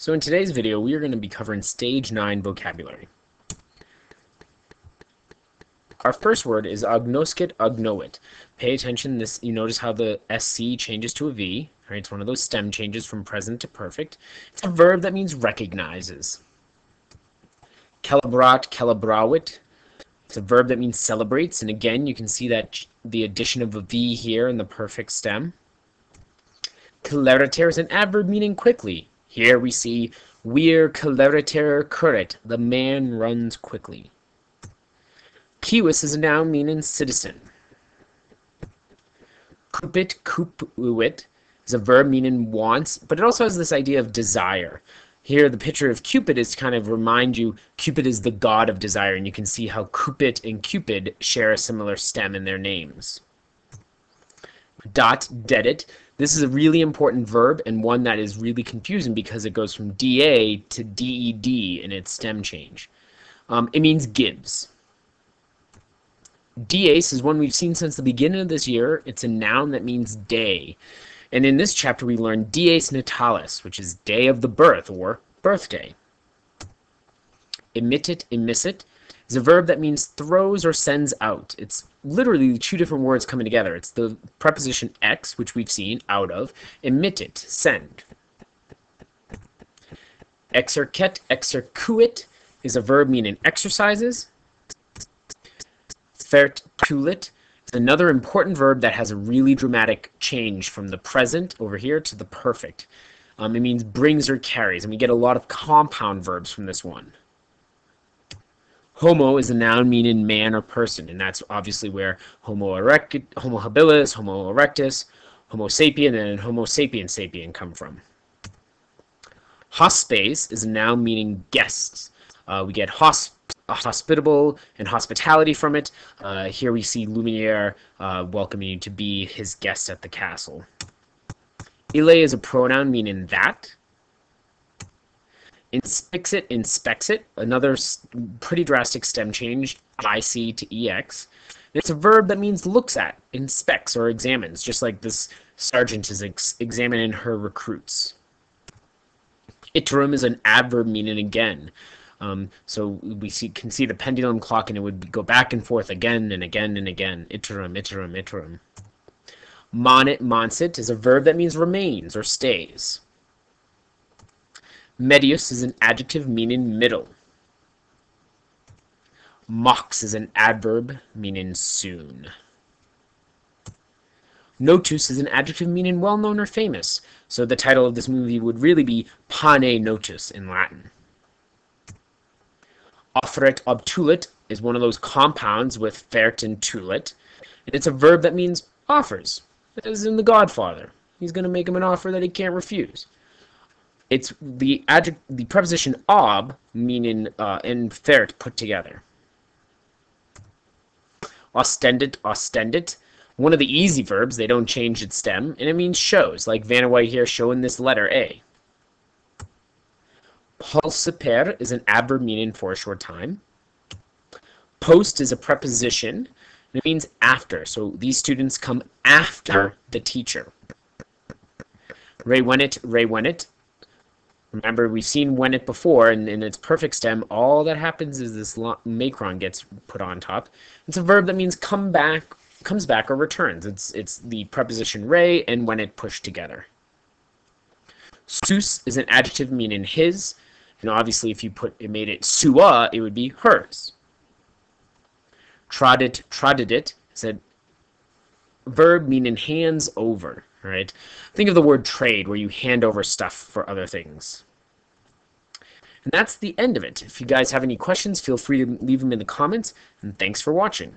So in today's video, we are going to be covering Stage 9 vocabulary. Our first word is agnoscit agnovit. Pay attention, this you notice how the SC changes to a V. Right? It's one of those stem changes from present to perfect. It's a verb that means recognizes. Celebrat, celebravit. It's a verb that means celebrates, and again, you can see that the addition of a V here in the perfect stem. Celeriter is an adverb meaning quickly. Here we see Vir celeriter currit, the man runs quickly. Civis is a noun meaning citizen. Cupit, cupivit is a verb meaning wants, but it also has this idea of desire. Here, the picture of Cupid is to kind of remind you Cupid is the god of desire, and you can see how Cupid and Cupid share a similar stem in their names. Dat dedit this is a really important verb and one that is really confusing because it goes from DA to DED in its stem change. Um, it means gives. Dies is one we've seen since the beginning of this year. It's a noun that means day. And in this chapter, we learn dies natalis, which is day of the birth or birthday. Emittit, emisit is a verb that means throws or sends out. It's literally two different words coming together. It's the preposition ex, which we've seen, out of, emittit, send. Exercet, exercuit is a verb meaning exercises. Vertulit is another important verb that has a really dramatic change from the present over here to the perfect. Um, it means brings or carries, and we get a lot of compound verbs from this one. Homo is a noun meaning man or person, and that's obviously where Homo erectus, Homo habilis, Homo erectus, Homo sapien, and Homo sapiens sapien come from. Hospes is a noun meaning guests. Uh, we get hosp hospitable and hospitality from it. Uh, here we see Lumiere uh, welcoming you to be his guest at the castle. Ille is a pronoun meaning that. Inspixit, it, another pretty drastic stem change, IC to EX. It's a verb that means looks at, inspects, or examines, just like this sergeant is ex examining her recruits. Iterum is an adverb meaning again. Um, so we see, can see the pendulum clock and it would go back and forth again and again and again. Iterum, iterum, iterum. Manet, mansit is a verb that means remains or stays. Medius is an adjective meaning middle. Mox is an adverb meaning soon. Notus is an adjective meaning well-known or famous, so the title of this movie would really be Pane Notus in Latin. Offert obtulit is one of those compounds with fert and tulit, and it's a verb that means offers, as in The Godfather. He's going to make him an offer that he can't refuse. It's the adject, the preposition ob, meaning uh, and fert put together. Ostendit, ostendit. One of the easy verbs, they don't change its stem, and it means shows, like Vanna White here showing this letter A. Paulisper is an adverb meaning for a short time. Post is a preposition, and it means after. So these students come after the teacher. Ray Ray Wennet Remember, we've seen when it before, and in its perfect stem, all that happens is this macron gets put on top. It's a verb that means come back, comes back or returns. It's it's the preposition re and when it pushed together. Suus is an adjective meaning his, and obviously if you put it made it sua, it would be hers. Tradit, tradidit is a verb meaning hands over right? Think of the word trade, where you hand over stuff for other things. And that's the end of it. If you guys have any questions, feel free to leave them in the comments, and thanks for watching.